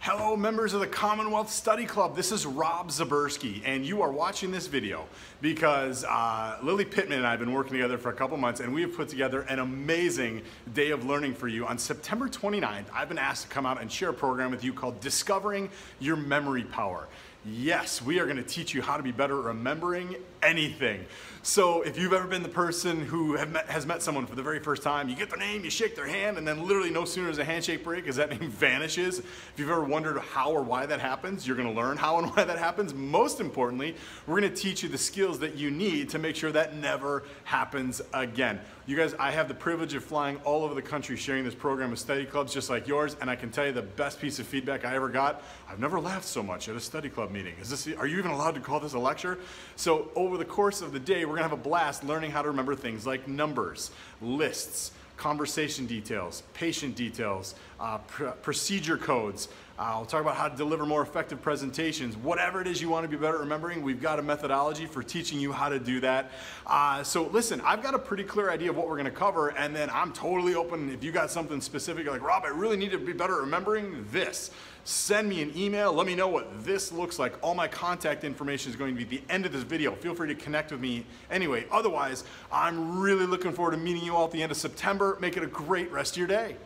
Hello, members of the Commonwealth Study Club. This is Robb Zbierski, and you are watching this video because uh, Lily Pittman and I have been working together for a couple months, and we have put together an amazing day of learning for you. On September 29th, I've been asked to come out and share a program with you called Discovering Your Memory Power. Yes, we are going to teach you how to be better at remembering anything. So if you've ever been the person who met, has met someone for the very first time, you get their name, you shake their hand, and then literally no sooner does a handshake break as that name vanishes. If you've ever wondered how or why that happens, you're going to learn how and why that happens. Most importantly, we're going to teach you the skills that you need to make sure that never happens again. You guys, I have the privilege of flying all over the country sharing this program with study clubs just like yours, and I can tell you the best piece of feedback I ever got, I've never laughed so much at a study club meeting. Is this, are you even allowed to call this a lecture? So over the course of the day, we're gonna have a blast learning how to remember things like numbers, lists, conversation details, patient details, uh, pr procedure codes. We'll talk about how to deliver more effective presentations. Whatever it is you want to be better at remembering, we've got a methodology for teaching you how to do that. Uh, so listen, I've got a pretty clear idea of what we're going to cover, and then I'm totally open if you got something specific, like, Robb, I really need to be better at remembering this. Send me an email. Let me know what this looks like. All my contact information is going to be at the end of this video. Feel free to connect with me anyway. Otherwise, I'm really looking forward to meeting you all at the end of September. Make it a great rest of your day.